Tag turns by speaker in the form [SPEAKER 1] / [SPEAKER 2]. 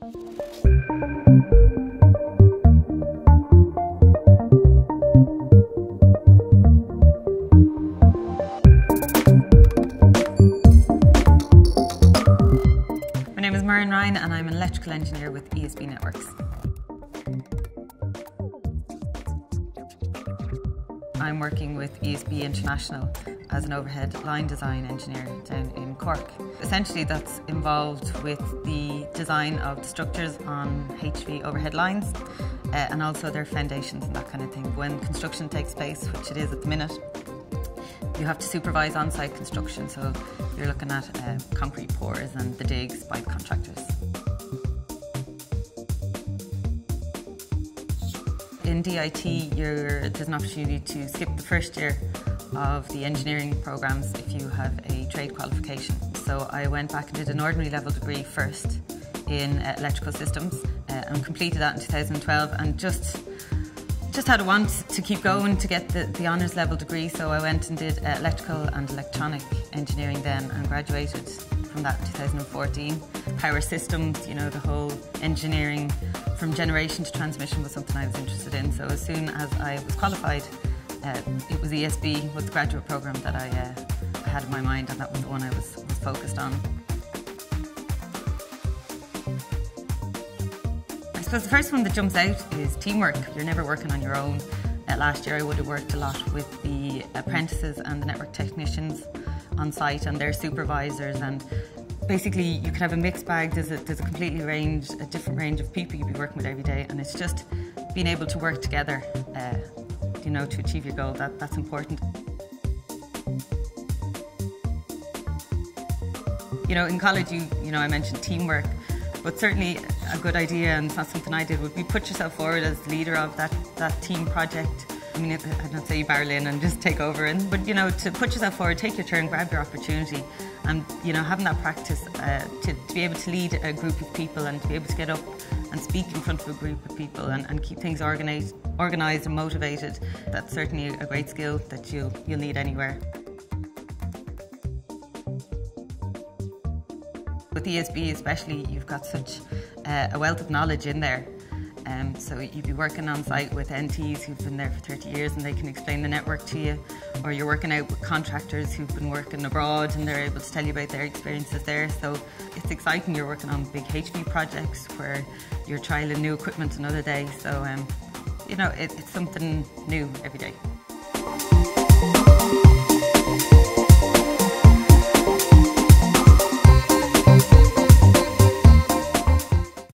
[SPEAKER 1] My name is Muireann Ryan and I'm an electrical engineer with ESB Networks. I'm working with ESB International as an overhead line design engineer down in Cork. Essentially that's involved with the design of structures on HV overhead lines uh, and also their foundations and that kind of thing. When construction takes place, which it is at the minute, you have to supervise on-site construction, so you're looking at uh, concrete pours and the digs by the contractors. In DIT, there's an opportunity to skip the first year of the engineering programs if you have a trade qualification. So I went back and did an ordinary level degree first in uh, electrical systems uh, and completed that in 2012 and just just had a want to keep going to get the, the honours level degree, so I went and did uh, electrical and electronic engineering then and graduated from that in 2014. Power systems, you know, the whole engineering from generation to transmission was something I was interested in. So as soon as I was qualified, uh, it was ESB was the graduate programme that I, uh, had in my mind and that was the one I was, was focused on. I suppose the first one that jumps out is teamwork. You're never working on your own. Uh, last year I would have worked a lot with the apprentices and the network technicians on site and their supervisors and basically you can have a mixed bag. There's a, there's a completely range, a different range of people you'll be working with every day and it's just being able to work together, uh, you know, to achieve your goal. That, that's important. You know, in college, you, you know, I mentioned teamwork. But certainly a good idea, and it's not something I did, would be put yourself forward as leader of that, that team project. I mean, I don't say you barrel in and just take over, and but you know, to put yourself forward, take your turn, grab your opportunity, and you know, having that practice uh, to, to be able to lead a group of people and to be able to get up and speak in front of a group of people and, and keep things organised, organised and motivated. That's certainly a great skill that you'll you'll need anywhere. With ESB especially, you've got such uh, a wealth of knowledge in there. Um, so you'd be working on site with NTs who've been there for 30 years and they can explain the network to you, or you're working out with contractors who've been working abroad and they're able to tell you about their experiences there. So it's exciting. You're working on big HV projects where you're trialing new equipment another day. So um, you know it, it's something new every day.